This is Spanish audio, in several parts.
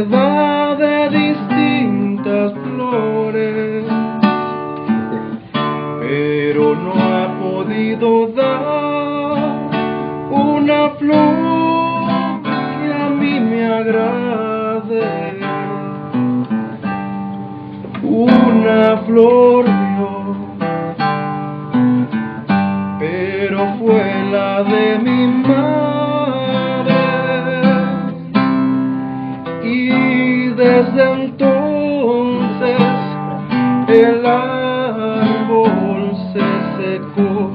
de distintas flores, pero no ha podido dar una flor que a mí me agrade, una flor fue la de mi desde entonces el árbol se secó.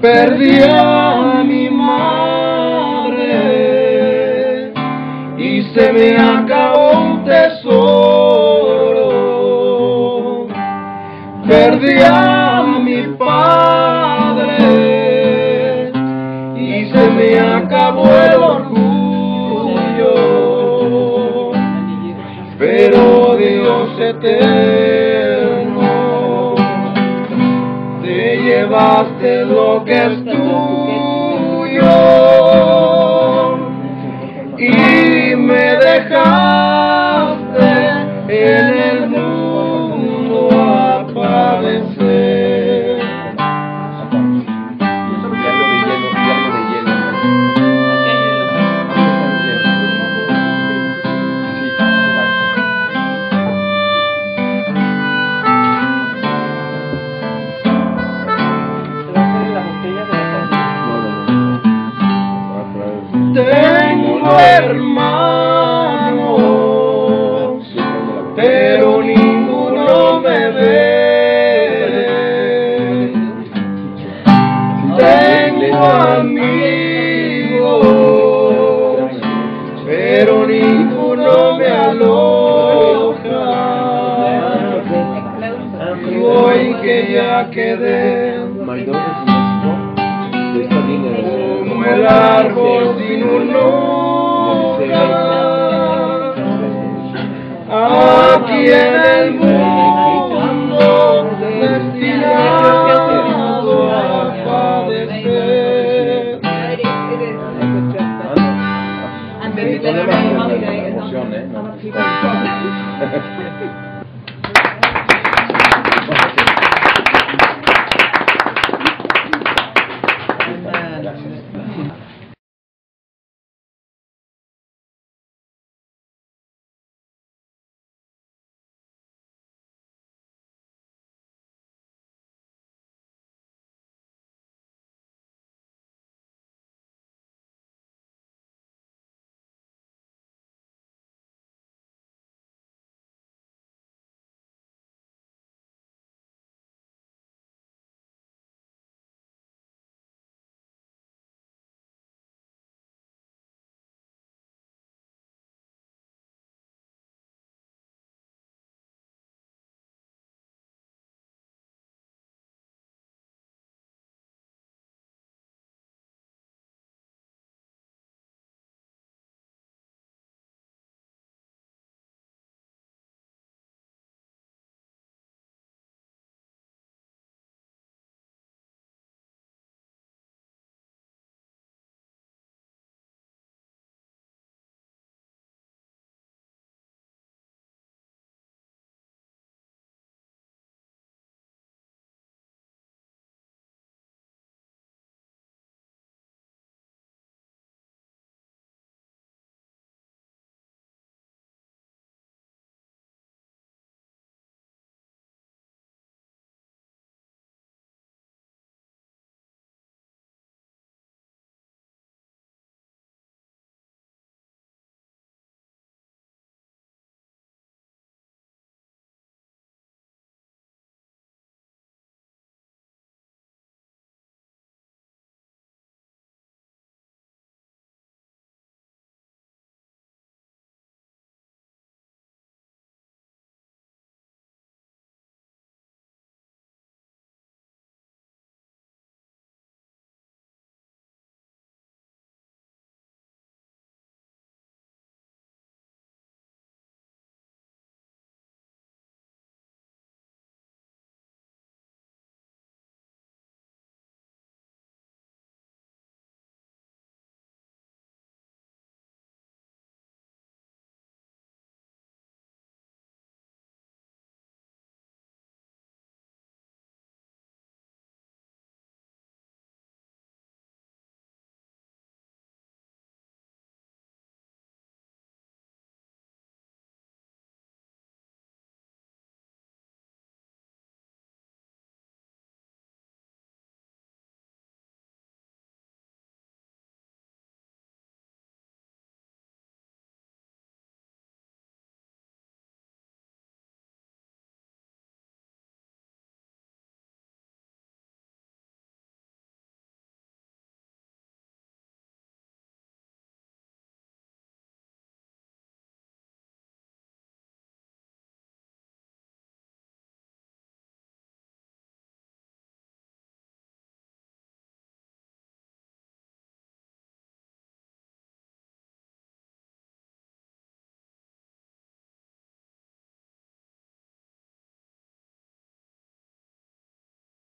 Perdí a mi madre y se me acabó guess que ya quedé. Como el árbol